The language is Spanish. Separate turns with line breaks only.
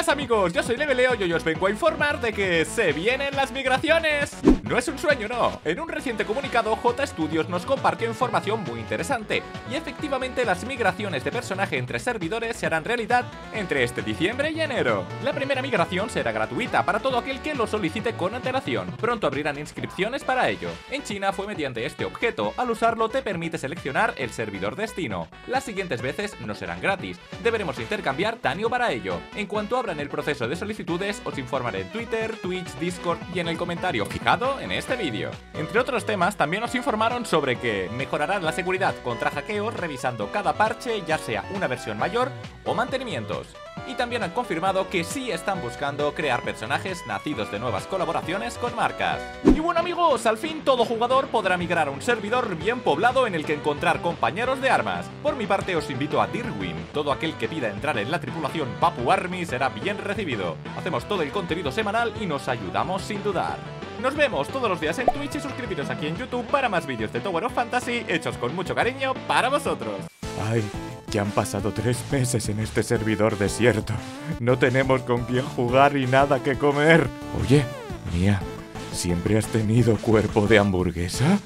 Buenas amigos, yo soy Leveleo y hoy os vengo a informar de que se vienen las migraciones. No es un sueño, no. En un reciente comunicado, J Studios nos compartió información muy interesante. Y efectivamente las migraciones de personaje entre servidores se harán realidad entre este diciembre y enero. La primera migración será gratuita para todo aquel que lo solicite con antelación. Pronto abrirán inscripciones para ello. En China fue mediante este objeto. Al usarlo te permite seleccionar el servidor destino. Las siguientes veces no serán gratis. Deberemos intercambiar Tanio para ello. En cuanto abran el proceso de solicitudes, os informaré en Twitter, Twitch, Discord y en el comentario fijado en este vídeo. Entre otros temas, también nos informaron sobre que mejorarán la seguridad contra hackeos revisando cada parche, ya sea una versión mayor o mantenimientos. Y también han confirmado que sí están buscando crear personajes nacidos de nuevas colaboraciones con marcas. Y bueno amigos, al fin todo jugador podrá migrar a un servidor bien poblado en el que encontrar compañeros de armas. Por mi parte os invito a Dirwin, todo aquel que pida entrar en la tripulación Papu Army será bien recibido. Hacemos todo el contenido semanal y nos ayudamos sin dudar. Nos vemos todos los días en Twitch y suscribiros aquí en YouTube para más vídeos de Tower of Fantasy hechos con mucho cariño para vosotros.
Ay, ya han pasado tres meses en este servidor desierto. No tenemos con quién jugar y nada que comer. Oye, Mía, ¿siempre has tenido cuerpo de hamburguesa?